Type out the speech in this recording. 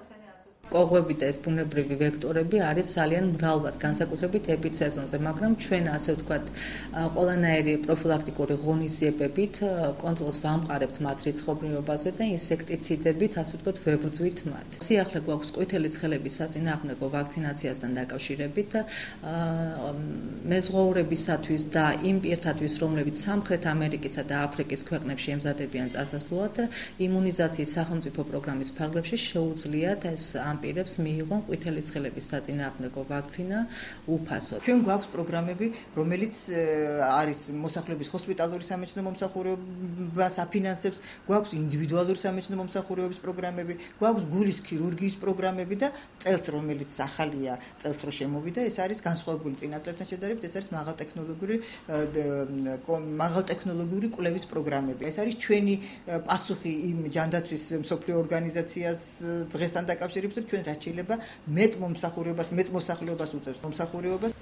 o კოღვები და ეს ბუნებრივი ვექტორები არის ძალიან მრავლად განსაკუთრებით ეპიცეზონზე, მაგრამ ჩვენ ასე ვთქვათ, ყველანაირი პროფილაქტიკური ღონისძიებებით კონტროლს ვამყარებთ მათ რიცხობრიობაზე და ინსექტიციდებით, ასე ვთქვათ, ვებრძვით მათ. სიახლე გვაქვს ყვითელი ცხელების საწინააღმდეგო ვაქცინაციასთან დაკავშირებით მეზღვაურებისათვის და იმ პირთათვის, რომლებიც სამხრეთ ამერიკისა და აფრიკის ქვეყნებში ემზადებიან წასასვლელად, იმუნიზაციის სახელმწიფო პროგრამის ფარგლებში შეუძლიათ ეს ამ პირებს მიიღონ ყვითელი ცხელების საწინააღმდეგო ვაქცინა უფასოდ. ჩვენ გვაქვს პროგრამები, რომელიც არის მოსახლეობის ჰოსპიტალური სამეცნიერო მომსახურებას აფინანსებს, გვაქვს ინდივიდუალური სამეცნიერო მომსახურების პროგრამები, გვაქვს გულის ქირურგიის პროგრამები და წელს რომელიც ახალია, წელს რო შემოვიდა, ეს არის განსხვავებული წინაწლებთან შედარებით, ეს არის მაღალტექნოლოგიური მაღალტექნოლოგიური კვლევის პროგრამები. ეს არის ჩვენი პასუხი იმ ჯანდაცვის მსოფლიო ორგანიზაციას დღესთან დაკავშირებით, რომ ჩვენ რაც შეიძლება მეტ მომსახურებას, მეტ მოსახლეობას უწევს მომსახურებას.